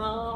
my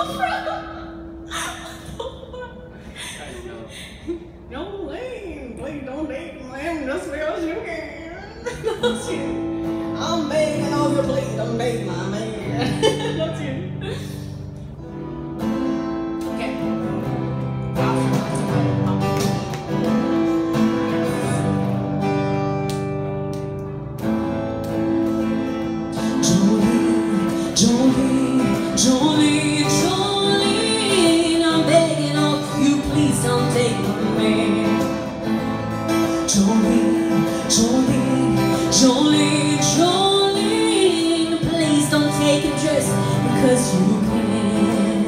No lame. Please don't date lame. That's where else you can. I'm begging of you, please don't date my man. That's you. Because you can.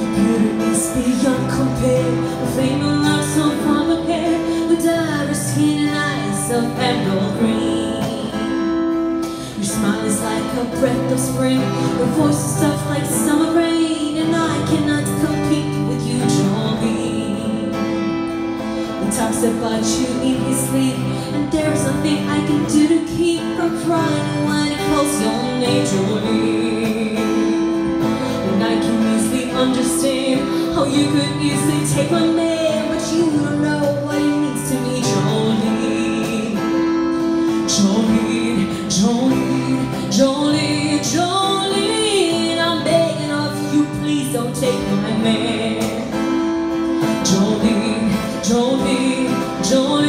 Your beautiness beyond compare, a flame of love so far ahead, with iris skin and eyes of emerald green. Your smile is like a breath of spring. Your voice is soft like summer rain, and I cannot compete with you, Jolene. He talks about you in his sleep, and there's nothing I can do to keep from crying when he calls your name, Jolene. Could easily take my man, but you don't know what it means to me, Jolene. Jolene, Jolene, Jolene, Jolene, I'm begging of you, please don't take my man. Jolene, Jolene, Jolene,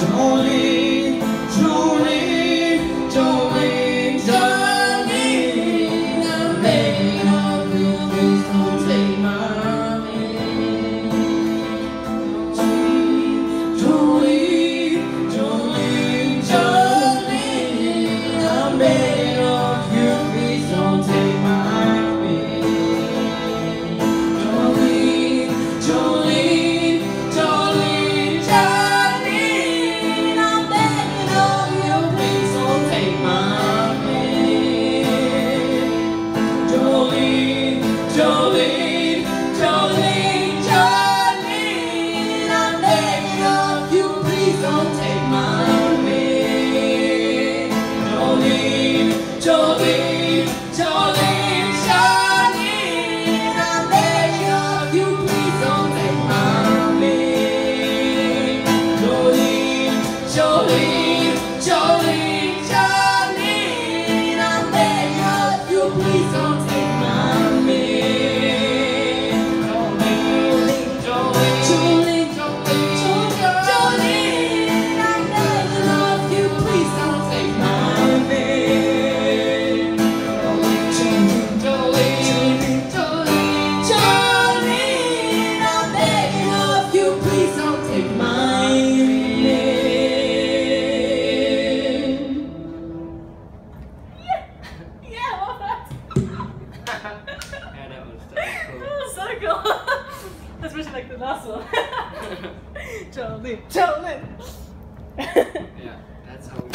Holy please don't yeah, that was that was Oh, so cool. Especially like the last one. Jolene. cool. Yeah, that's how we